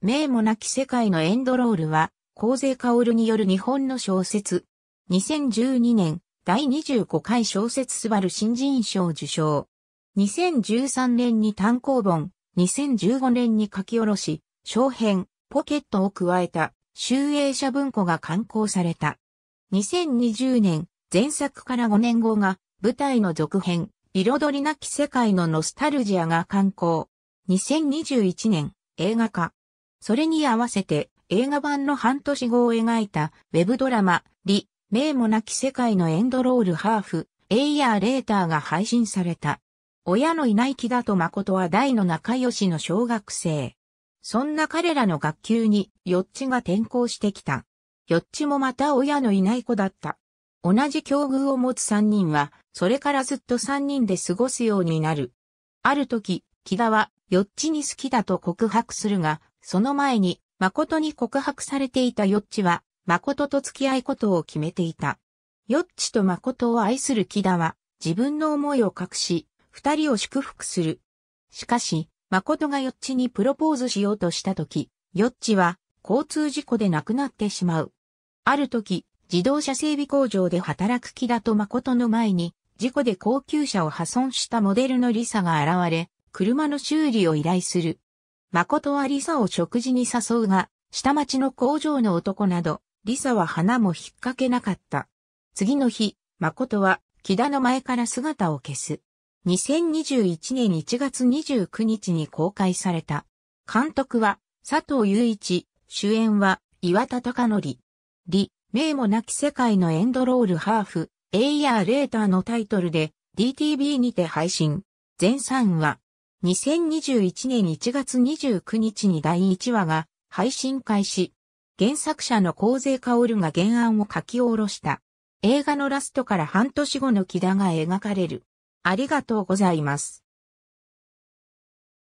名もなき世界のエンドロールは、公税薫による日本の小説。2012年、第25回小説すばる新人賞受賞。2013年に単行本、2015年に書き下ろし、小編、ポケットを加えた、集英社文庫が刊行された。2020年、前作から5年後が、舞台の続編、彩りなき世界のノスタルジアが刊行。2021年、映画化。それに合わせて映画版の半年後を描いたウェブドラマ、リ、名もなき世界のエンドロールハーフ、エイヤーレーターが配信された。親のいない木田と誠は大の仲良しの小学生。そんな彼らの学級に、ヨッチが転校してきた。ヨッチもまた親のいない子だった。同じ境遇を持つ三人は、それからずっと三人で過ごすようになる。ある時、木田は、ヨッチに好きだと告白するが、その前に、誠に告白されていたヨッチは、誠と付き合いことを決めていた。ヨッチと誠を愛する木田は、自分の思いを隠し、二人を祝福する。しかし、誠がヨッチにプロポーズしようとしたとき、ヨッチは、交通事故で亡くなってしまう。ある時、自動車整備工場で働く木田と誠の前に、事故で高級車を破損したモデルのリサが現れ、車の修理を依頼する。誠はリサを食事に誘うが、下町の工場の男など、リサは花も引っ掛けなかった。次の日、誠は、木田の前から姿を消す。2021年1月29日に公開された。監督は、佐藤雄一、主演は、岩田隆則。リ、名もなき世界のエンドロールハーフ、エイヤーレーターのタイトルで、DTV にて配信。全3話。2021年1月29日に第1話が配信開始。原作者の高勢薫が原案を書き下ろした。映画のラストから半年後の木田が描かれる。ありがとうございます。